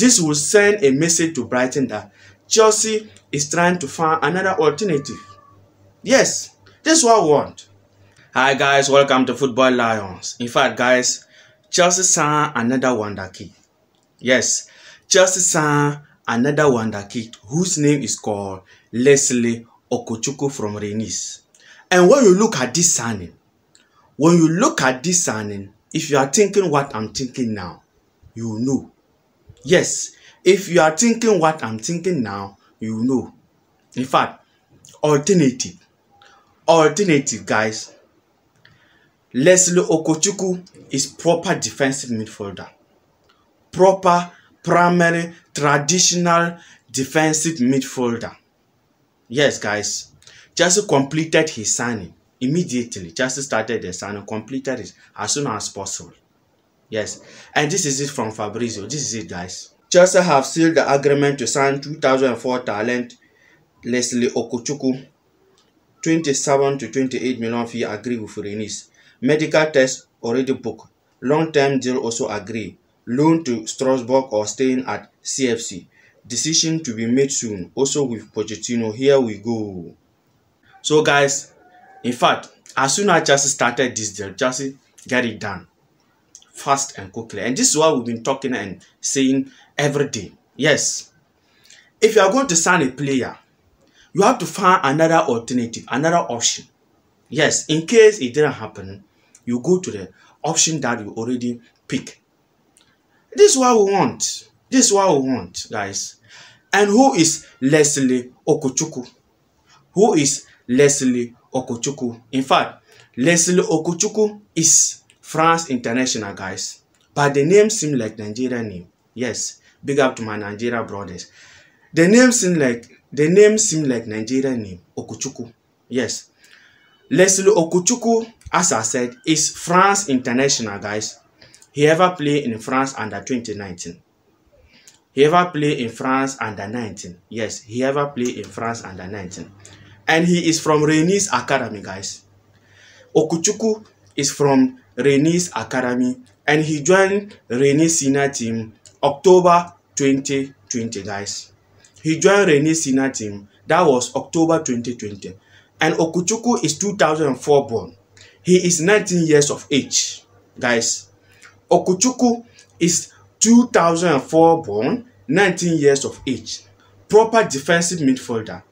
This will send a message to Brighton that Chelsea is trying to find another alternative. Yes, this is what we want. Hi guys, welcome to Football Lions. In fact, guys, Chelsea signed another wonder kid. Yes, Chelsea signed another wonder kid whose name is called Lesley Ugochukwu from Rennes. And when you look at this signing, when you look at this signing, if you are thinking what I'm thinking now, you know. Yes, if you are thinking what I'm thinking now, you know. In fact, alternative. Alternative, guys. Lesley Ugochukwu is proper defensive midfielder. Proper primary traditional defensive midfielder. Yes, guys. Chelsea completed his signing immediately. Chelsea started the signing, completed it as soon as possible. Yes, and this is it from Fabrizio. This is it, guys. Chelsea have sealed the agreement to sign 2004 talent Lesley Ugochukwu. 27 to 28 million fee agree with Rennes. Medical test already booked. Long-term deal also agree. Loan to Strasbourg or staying at CFC. Decision to be made soon. Also with Pochettino. Here we go. So guys, in fact, as soon as Chelsea started this deal, Chelsea get it done fast and quickly. And this is what we've been talking and saying every day. Yes, if you are going to sign a player, you have to find another alternative, another option. Yes, in case it didn't happen, you go to the option that you already pick. This is what we want. This is what we want, guys. And who is Lesley Ugochukwu? Who is Lesley Ugochukwu? In fact, Lesley Ugochukwu is France international, guys. But the name seems like Nigerian name. Yes, big up to my Nigeria brothers. The name seems like the name seems like Nigerian name, Ugochukwu. Yes. Lesley Ugochukwu, as I said, is France international, guys. He ever played in France under 2019. He ever played in France under 19. Yes, he ever played in France under 19. And he is from Rennes Academy, guys. Ugochukwu is from Rennes Academy and he joined Rennes senior team October 2020, guys. He joined Rennes senior team. That was October 2020. And Okuchukwu is 2004 born. He is 19 years of age, guys. Okuchukwu is 2004 born, 19 years of age. Proper defensive midfielder.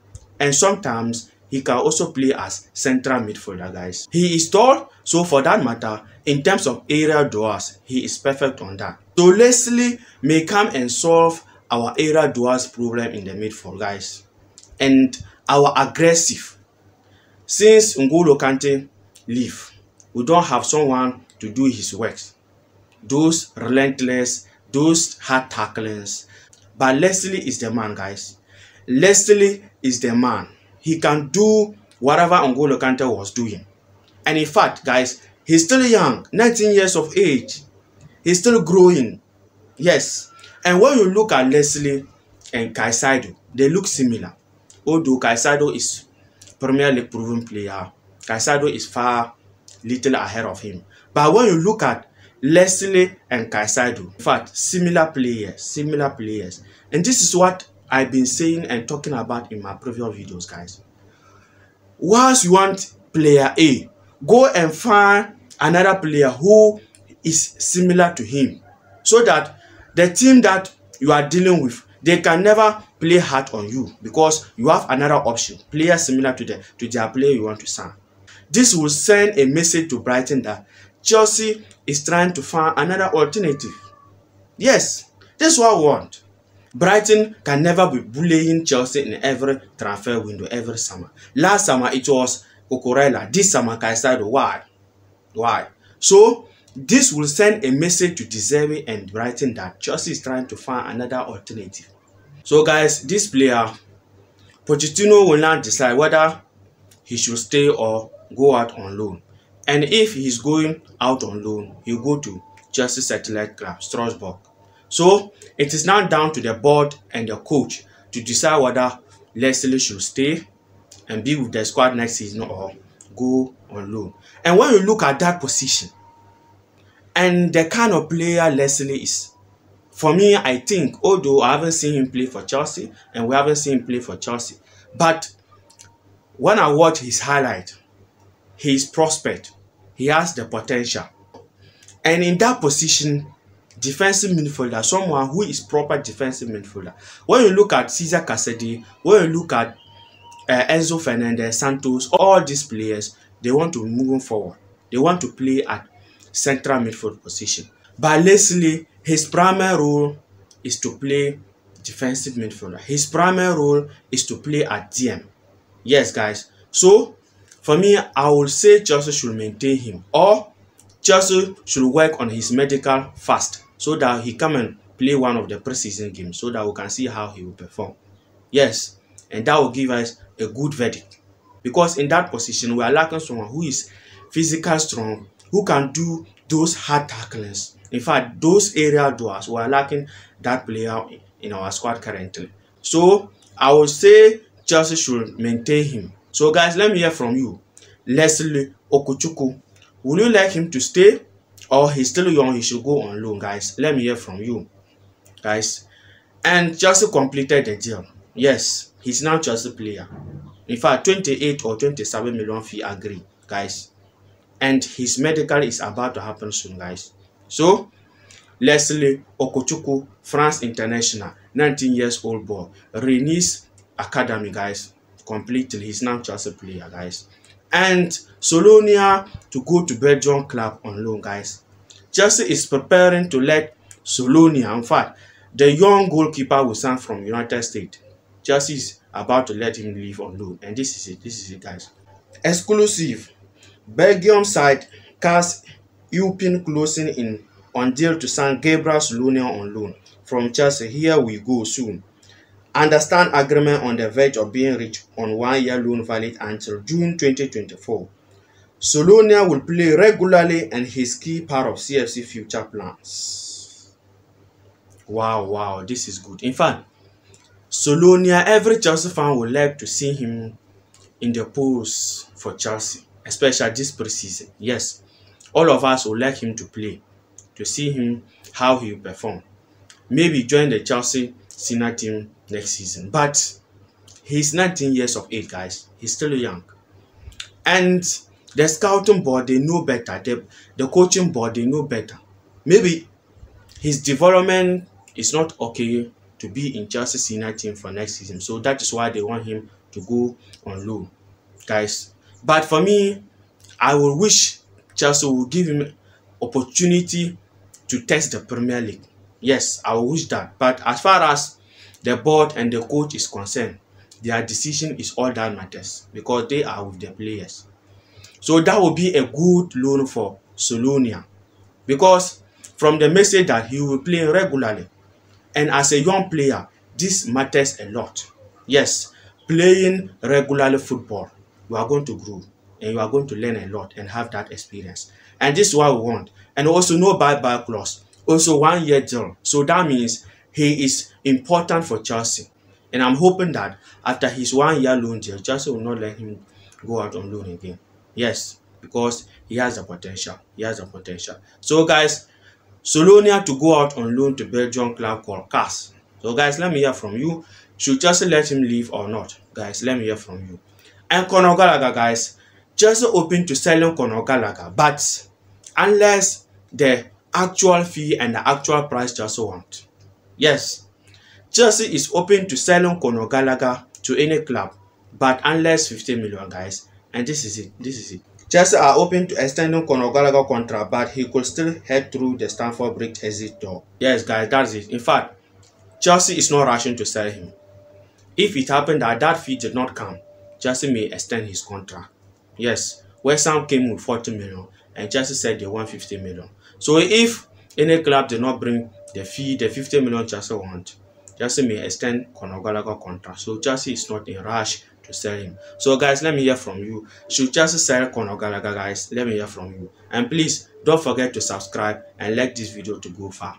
And sometimes he can also play as central midfielder, guys. He is tall, so for that matter, in terms of aerial duels, he is perfect on that. So Lesley may come and solve our aerial duels problem in the midfield, guys. And our aggressive. Since N'Golo Kante leave, we don't have someone to do his work. Those relentless, those hard tacklings. But Lesley is the man, guys. Lesley is the man. He can do whatever N'Golo Kante was doing. And in fact, guys, he's still young, 19 years of age. He's still growing. Yes. And when you look at Leslie and Caicedo, they look similar. Although Caicedo is Premier League proven player, Caicedo is far little ahead of him. But when you look at Leslie and Caicedo, in fact, similar players, similar players. And this is what I've been saying and talking about in my previous videos, guys. Once you want player A, go and find another player who is similar to him so that the team that you are dealing with they can never play hard on you because you have another option player similar to the to their player you want to sign. This will send a message to brighton that chelsea is trying to find another alternative. Yes this is what we want brighton can never be bullying chelsea in every transfer window every summer last summer it was Cucurella. this summer Caicedo. why why so this will send a message to Deserve and Brighton that Chelsea is trying to find another alternative. So guys, this player, Pochettino will now decide whether he should stay or go out on loan. And if he's going out on loan, he'll go to Chelsea Satellite Club, Strasbourg. So it is now down to the board and the coach to decide whether Lesley should stay and be with the squad next season or go on loan. And when you look at that position, and the kind of player Lesley is. for me, I think, although I haven't seen him play for Chelsea and we haven't seen him play for Chelsea, but when I watch his highlight, his prospect, he has the potential. And in that position, defensive midfielder, someone who is proper defensive midfielder. When you look at Cesar Cassady, when you look at uh, Enzo Fernandez, Santos, all these players, they want to move forward. They want to play at central midfield position. But Lesley, his primary role is to play defensive midfielder. His primary role is to play at DM. Yes, guys. So, for me, I will say Chelsea should maintain him or Chelsea should work on his medical fast so that he come and play one of the preseason games so that we can see how he will perform. Yes, and that will give us a good verdict. Because in that position, we are lacking someone who is physical strong, who can do those hard tacklings. In fact, those area doers, we are lacking that player in our squad currently. So, I would say Chelsea should maintain him. So, guys, let me hear from you. Leslie Okuchukwu, will you like him to stay or he's still young, he should go on loan, guys? Let me hear from you, guys. And Chelsea completed the deal. Yes, he's now Chelsea player. In fact, 28 or 27 million fee agree, guys. And his medical is about to happen soon, guys. So, Lesley Ugochukwu, France International, 19 years old boy, Rennes Academy, guys. Completely, he's now Chelsea player, guys. And Solonia to go to Belgium club on loan, guys. Chelsea is preparing to let Solonia, in fact, the young goalkeeper will sign from United States. Chelsea is about to let him leave on loan. And this is it. This is it, guys. Exclusive. Belgium side cast Eupen closing in on deal to sign Gabriel Solonia on loan from Chelsea. Here we go soon. Understand agreement on the verge of being reached on one-year loan valid until June 2024. Slonina will play regularly and he's key part of CFC future plans. Wow, wow, this is good. In fact, Slonina, every Chelsea fan would like to see him in the post for Chelsea, especially this preseason. Yes, all of us would like him to play, to see him how he perform. Maybe join the Chelsea senior team next season. But he's 19 years of age, guys. He's still young. And the scouting board, they know better. The, the coaching board, they know better. Maybe his development is not okay to be in Chelsea senior team for next season. So that is why they want him to go on loan, guys. But for me, I will wish Chelsea will give him opportunity to test the Premier League. Yes, I will wish that. But as far as the board and the coach is concerned, their decision is all that matters because they are with the players. So that will be a good loan for Solonia because from the message that he will play regularly and as a young player, this matters a lot. Yes, playing regularly football, you are going to grow and you are going to learn a lot and have that experience. And this is what we want. And also no bye-bye clause. Also one year deal. So that means he is important for Chelsea. And I'm hoping that after his one year loan deal, Chelsea will not let him go out on loan again. Yes, because he has the potential. He has the potential. So guys, Slonina to go out on loan to Belgian club called KAS. So guys, let me hear from you. Should Chelsea let him leave or not? Guys, let me hear from you. And Conor Gallagher, guys, Chelsea open to selling Conor Gallagher, but unless the actual fee and the actual price Chelsea want. Yes, Chelsea is open to selling Conor Gallagher to any club, but unless 15 million, guys. And this is it. This is it. Chelsea are open to extending Conor Gallagher contract, but he could still head through the Stamford Bridge exit door. Yes, guys, that's it. In fact, Chelsea is not rushing to sell him. If it happened that that fee did not come, Chelsea may extend his contract. Yes, West Ham came with 40 million and Chelsea said they want 50 million. So if any club did not bring the fee, the 50 million Chelsea want, Chelsea may extend Conor Gallagher contract. So Chelsea is not in rush to sell him. So guys, let me hear from you. Should Chelsea sell Conor Gallagher, guys? Let me hear from you. And please don't forget to subscribe and like this video to go far.